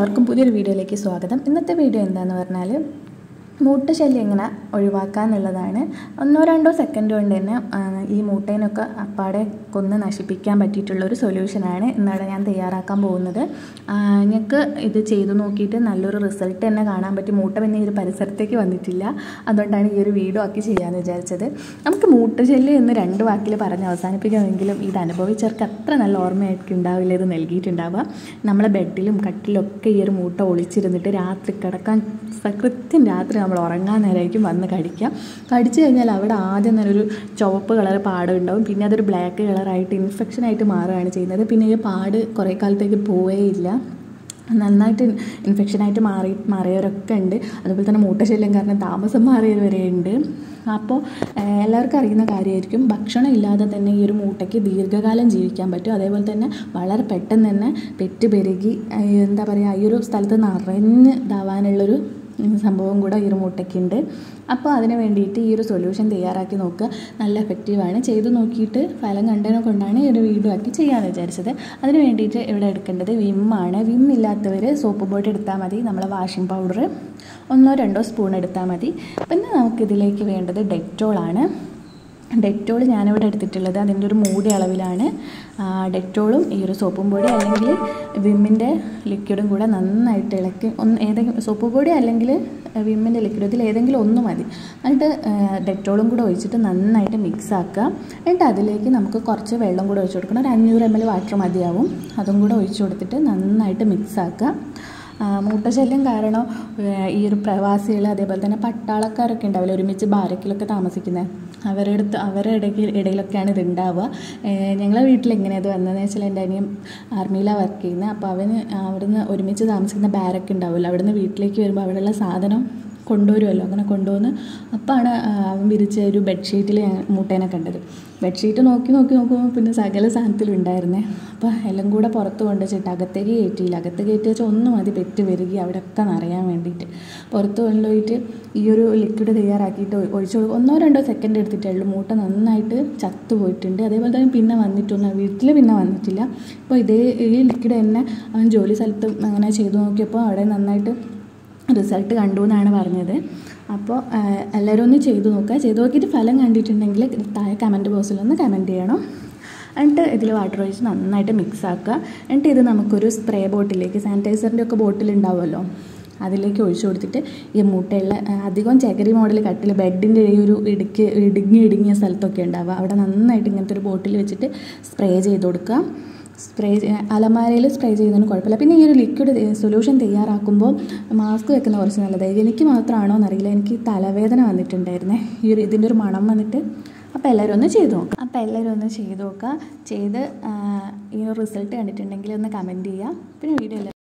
എല്ലാവർക്കും പുതിയൊരു വീഡിയോയിലേക്ക് സ്വാഗതം. ഇന്നത്തെ വീഡിയോ എന്താണെന്ന് പറഞ്ഞാൽ മൂട്ട ശല്യം എങ്ങനെ ഒഴിവാക്കാന്നുള്ളതാണ് ഒന്നോ രണ്ടോ സെക്കൻഡ് കൊണ്ട് തന്നെ ഈ മൂട്ടേനൊക്കെ അപ്പാടെ കൊന്ന് നശിപ്പിക്കാൻ പറ്റിയിട്ടുള്ള ഒരു സൊല്യൂഷനാണ് ഇന്നിവിടെ ഞാൻ തയ്യാറാക്കാൻ പോകുന്നത്. ഞങ്ങൾക്ക് ഇത് ചെയ്തു നോക്കിയിട്ട് നല്ലൊരു റിസൾട്ട് തന്നെ കാണാൻ പറ്റി. മൂട്ട പിന്നെ ഈ ഒരു പരിസരത്തേക്ക് വന്നിട്ടില്ല. അതുകൊണ്ടാണ് ഈ ഒരു വീഡിയോ ആക്കി ചെയ്യാമെന്ന് വിചാരിച്ചത്. നമുക്ക് മൂട്ട ശല്യം എന്ന് രണ്ട് വാക്കിൽ പറഞ്ഞ് അവസാനിപ്പിക്കുമെങ്കിലും ഇത് അനുഭവിച്ചവർക്ക് അത്ര നല്ല ഓർമ്മയായിരിക്കും ഉണ്ടാവില്ല ഇത് നൽകിയിട്ടുണ്ടാവുക. നമ്മളെ ബെഡിലും കട്ടിലും ഒക്കെ ഈ ഒരു മൂട്ട ഒളിച്ചിരുന്നിട്ട് രാത്രി കിടക്കാൻ കൃത്യം രാത്രി നമ്മൾ ഉറങ്ങാൻ നേരമായിരിക്കും വന്ന് കടിക്കാം കടിച്ചു കഴിഞ്ഞാൽ അവിടെ ആദ്യം തന്നെ ഒരു ചുവപ്പ് കളർ പാട് ഉണ്ടാവും. പിന്നെ അതൊരു ബ്ലാക്ക് കളറായിട്ട് ഇൻഫെക്ഷനായിട്ട് മാറുകയാണ് ചെയ്യുന്നത്. പിന്നെ ഈ പാട് കുറേ കാലത്തേക്ക് പോവേയില്ല നന്നായിട്ട് ഇൻഫെക്ഷനായിട്ട് മാറി മാറിയവരൊക്കെ ഉണ്ട്. അതുപോലെ തന്നെ മൂട്ടശല്യം കാരണം താമസം മാറിയവർ വരെ ഉണ്ട്. അപ്പോൾ എല്ലാവർക്കും അറിയുന്ന കാര്യമായിരിക്കും. ഭക്ഷണം ഇല്ലാതെ തന്നെ ഈ ഒരു മൂട്ടയ്ക്ക് ദീർഘകാലം ജീവിക്കാൻ പറ്റും. അതേപോലെ തന്നെ വളരെ പെട്ടെന്ന് തന്നെ പെറ്റ് പെരുകി എന്താ പറയുക ഈ ഒരു സ്ഥലത്ത് നിറഞ്ഞ് ഇതാവാനുള്ളൊരു സംഭവം കൂടെ ഈ ഒരു മുട്ടയ്ക്കുണ്ട്. അപ്പോൾ അതിന് വേണ്ടിയിട്ട് ഈ ഒരു സൊല്യൂഷൻ തയ്യാറാക്കി നോക്കുക. നല്ല എഫക്റ്റീവാണ് ചെയ്ത് നോക്കിയിട്ട് ഫലം കണ്ടതിനെ കൊണ്ടാണ് ഈ ഒരു വീഡിയോ ആക്കി ചെയ്യാമെന്ന് വിചാരിച്ചത്. അതിന് വേണ്ടിയിട്ട് ഇവിടെ എടുക്കേണ്ടത് വിമ്മാണ്. വിം ഇല്ലാത്തവർ സോപ്പ് ബോട്ട് എടുത്താൽ മതി. നമ്മളെ വാഷിംഗ് പൗഡർ ഒന്നോ രണ്ടോ സ്പൂൺ എടുത്താൽ മതി. പിന്നെ നമുക്കിതിലേക്ക് വേണ്ടത് ഡെറ്റോളാണ് ഡെറ്റോൾ ഞാനിവിടെ എടുത്തിട്ടുള്ളത് അതിന്റെ ഒരു മൂടി അളവിലാണ്. ഡെറ്റോളും ഈ ഒരു സോപ്പും പൊടി അല്ലെങ്കിൽ വിമ്മിന്റെ ലിക്വിഡും കൂടെ നന്നായിട്ട് ഇളക്കി ഒന്ന് ഏതെങ്കിലും സോപ്പ് പൊടി അല്ലെങ്കിൽ വിമ്മിന്റെ ലിക്വിഡ് ഇതിൽ ഏതെങ്കിലും ഒന്ന് മതി. എന്നിട്ട് ഡെറ്റോളും കൂടെ ഒഴിച്ചിട്ട് നന്നായിട്ട് മിക്സ് ആക്കുക. എന്നിട്ട് അതിലേക്ക് നമുക്ക് കുറച്ച് വെള്ളം കൂടെ ഒഴിച്ച് കൊടുക്കണം. ഒരു അഞ്ഞൂറ് എം എൽ വാട്ടർ മതിയാവും. അതും കൂടെ ഒഴിച്ച് കൊടുത്തിട്ട് നന്നായിട്ട് മിക്സ് ആക്കുക. മൂട്ടശല്യം കാരണം ഈ ഒരു പ്രവാസികൾ അതേപോലെ തന്നെ പട്ടാളക്കാരൊക്കെ ഉണ്ടാവില്ല ഒരുമിച്ച് ബാരക്കിലൊക്കെ താമസിക്കുന്നത് അവരുടെ അടുത്ത് അവരുടെ ഇടയ്ക്ക് ഇടയിലൊക്കെയാണ് ഇത് ഉണ്ടാവുക. ഞങ്ങളെ വീട്ടിൽ എങ്ങനെയാണ് ഇത് വന്നതെന്ന് വെച്ചാൽ എന്റെ അനിയൻ ആർമിയിലാണ് വർക്ക് ചെയ്യുന്നത് അപ്പോൾ അവന് അവിടുന്ന് ഒരുമിച്ച് താമസിക്കുന്ന ബാരക്ക് ഉണ്ടാവില്ല അവിടുന്ന് വീട്ടിലേക്ക് വരുമ്പോൾ അവിടെയുള്ള സാധനം കൊണ്ടുവരുമല്ലോ അങ്ങനെ കൊണ്ടുവന്ന് അപ്പാണ് അവൻ വിരിച്ച ഒരു ബെഡ്ഷീറ്റിൽ മുട്ടേനെ കണ്ടത്. ബെഡ്ഷീറ്റ് നോക്കി നോക്കി നോക്കുമ്പോൾ പിന്നെ സകല സാധനത്തിലും ഉണ്ടായിരുന്നേ. അപ്പോൾ എല്ലാം കൂടെ പുറത്ത് കൊണ്ടുവച്ചിട്ട് അകത്തേക്ക് കയറ്റിയില്ല. അകത്ത് കയറ്റി വെച്ചാൽ ഒന്നും മതി പെറ്റ് വരിക അവിടെയൊക്കെ നിറയാൻ വേണ്ടിയിട്ട്. പുറത്ത് കൊണ്ടുപോയിട്ട് ഈ ഒരു ലിക്വിഡ് തയ്യാറാക്കിയിട്ട് ഒഴി- ഒഴിച്ചു കൊടുക്കും. ഒന്നോ രണ്ടോ സെക്കൻഡ് എടുത്തിട്ടുള്ളൂ മൂട്ട നന്നായിട്ട് ചത്തു പോയിട്ടുണ്ട്. അതേപോലെ തന്നെ പിന്നെ വന്നിട്ടൊന്നും വീട്ടിൽ പിന്നെ വന്നിട്ടില്ല. അപ്പോൾ ഇതേ ഈ ലിക്വിഡ് തന്നെ അവൻ ജോലി സ്ഥലത്ത് അങ്ങനെ ചെയ്തു നോക്കിയപ്പോൾ അവിടെ നന്നായിട്ട് റിസൾട്ട് കണ്ടു എന്നാണ് പറഞ്ഞത്. അപ്പോൾ എല്ലാവരും ഒന്ന് ചെയ്തു നോക്കുക. ചെയ്ത് നോക്കിയിട്ട് ഫലം കണ്ടിട്ടുണ്ടെങ്കിൽ താഴെ കമന്റ് ബോക്സിൽ ഒന്ന് കമന്റ് ചെയ്യണം. എന്നിട്ട് ഇതിൽ വാട്ടർ ഒഴിച്ച് നന്നായിട്ട് മിക്സ് ആക്കുക. എന്നിട്ട് ഇത് നമുക്കൊരു സ്പ്രേ ബോട്ടിലേക്ക് സാനിറ്റൈസറിന്റെ ഒക്കെ ബോട്ടിൽ ഉണ്ടാവുമല്ലോ? അതിലേക്ക് ഒഴിച്ചു കൊടുത്തിട്ട് ഈ മുട്ടയുള്ള അധികം ചകരി മോഡൽ കട്ടിൽ ബെഡിന്റെ ഈ ഒരു ഇടുക്കി ഇടുങ്ങി ഇടുങ്ങിയ സ്ഥലത്തൊക്കെ ഉണ്ടാവുക. അവിടെ നന്നായിട്ട് ഇങ്ങനത്തെ ഒരു ബോട്ടിൽ വെച്ചിട്ട് സ്പ്രേ ചെയ്ത് കൊടുക്കുക. സ്പ്രേ അലമാരയിൽ സ്പ്രേ ചെയ്യുന്നതിന് കുഴപ്പമില്ല. പിന്നെ ഈ ഒരു ലിക്വിഡ് സൊല്യൂഷൻ തയ്യാറാക്കുമ്പോൾ മാസ്ക് വെക്കുന്ന കുറച്ച് നല്ലതായിരിക്കും എനിക്ക് മാത്രമാണോ എന്നറിയില്ല. എനിക്ക് തലവേദന വന്നിട്ടുണ്ടായിരുന്നേ. ഈ ഒരു ഇതിന്റെ ഒരു മണം വന്നിട്ട്. അപ്പോൾ എല്ലാവരും ഒന്ന് ചെയ്ത് നോക്കുക അപ്പോൾ എല്ലാവരും ഒന്ന് ചെയ്ത് നോക്കുക. ചെയ്ത് ഈ ഒരു റിസൾട്ട് കണ്ടിട്ടുണ്ടെങ്കിൽ ഒന്ന് കമന്റ് ചെയ്യുക. പിന്നെ വീഡിയോ